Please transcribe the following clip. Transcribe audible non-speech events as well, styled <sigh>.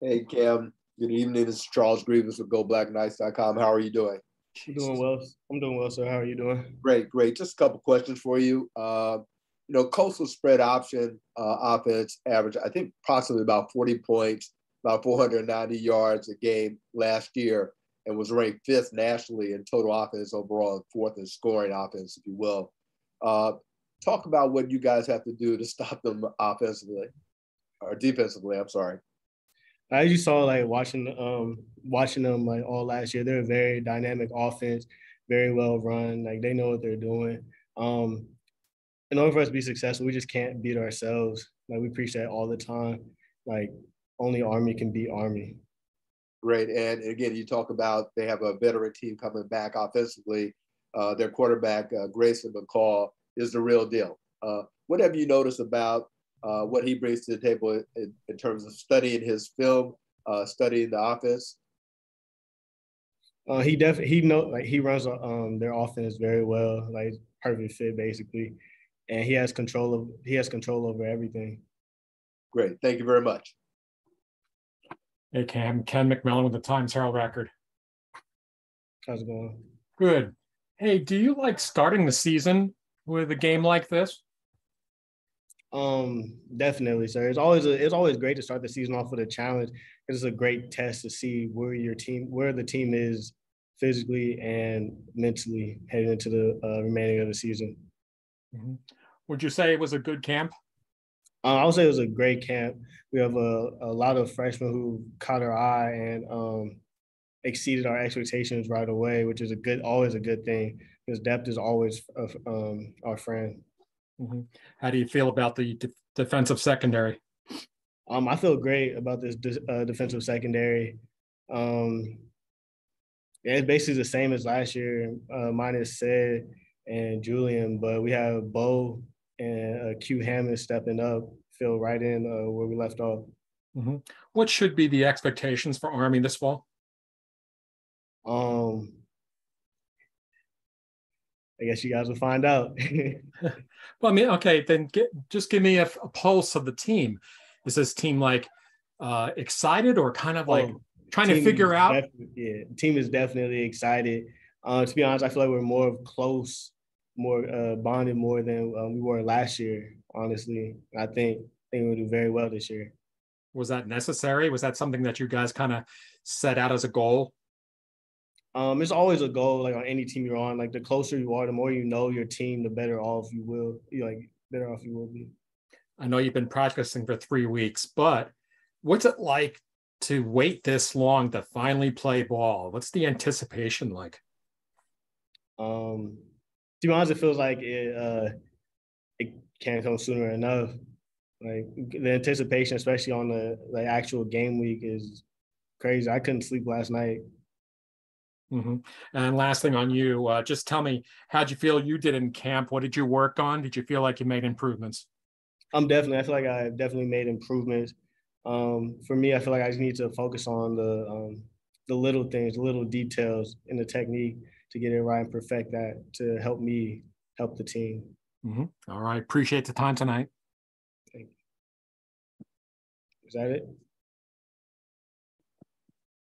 Hey, Cam. Good evening. This is Charles Grievous with GoBlackKnights.com. How are you doing? I'm doing well. I'm doing well, sir. How are you doing? Great, great. Just a couple questions for you. Uh, you know, Coastal spread option uh, offense average, I think, approximately about 40 points, about 490 yards a game last year, and was ranked fifth nationally in total offense overall, and fourth in scoring offense, if you will. Uh, talk about what you guys have to do to stop them offensively or defensively. I'm sorry. I you saw like watching um watching them like all last year. They're a very dynamic offense, very well run. Like they know what they're doing. Um, in order for us to be successful, we just can't beat ourselves. Like we preach that all the time. Like only Army can beat Army. Great. And again, you talk about they have a veteran team coming back offensively. Uh, their quarterback, uh, Grayson McCall, is the real deal. Uh, what have you noticed about uh, what he brings to the table in, in terms of studying his film, uh, studying the offense? Uh, he definitely he know like he runs um, their offense very well, like perfect fit basically, and he has control of he has control over everything. Great, thank you very much. Hey Cam, Ken McMillan with the Times Herald Record. How's it going? Good. Hey, do you like starting the season with a game like this? Um, definitely, sir. It's always a, it's always great to start the season off with a challenge. It's a great test to see where your team, where the team is physically and mentally heading into the uh, remaining of the season. Mm-hmm. Would you say it was a good camp? Uh, I would say it was a great camp. We have a, a lot of freshmen who caught our eye and um, exceeded our expectations right away, which is a good, always a good thing because depth is always um, our friend. Mm-hmm. How do you feel about the de- defensive secondary? Um, I feel great about this de- uh, defensive secondary. Um, yeah, it's basically the same as last year, uh, minus Sid and Julian, but we have Bo and uh, Q Hammond stepping up, fill right in uh, where we left off. Mm-hmm. What should be the expectations for Army this fall? Um, I guess you guys will find out. <laughs> well, I mean, okay, then get, just give me a, a, pulse of the team. Is this team like uh, excited or kind of like oh, trying to figure out? Yeah, team is definitely excited. Uh, to be honest, I feel like we're more close, more uh, bonded more than um, we were last year. Honestly, I think I think we'll do very well this year. Was that necessary? Was that something that you guys kind of set out as a goal? Um, it's always a goal, like on any team you're on. Like the closer you are, the more you know your team, the better off you will. You like better off you will be. I know you've been practicing for three weeks, but what's it like to wait this long to finally play ball? What's the anticipation like? Um, to be honest, it feels like it uh, it can't come sooner enough. Like the anticipation, especially on the like actual game week, is crazy. I couldn't sleep last night Mm-hmm. And last thing on you, uh, just tell me, how'd you feel you did in camp? What did you work on? Did you feel like you made improvements? I'm definitely, I feel like I definitely made improvements. Um, for me, I feel like I just need to focus on the um, the little things, the little details in the technique to get it right and perfect that to help me help the team. Mm-hmm. All right. Appreciate the time tonight. Thank you. Is that it?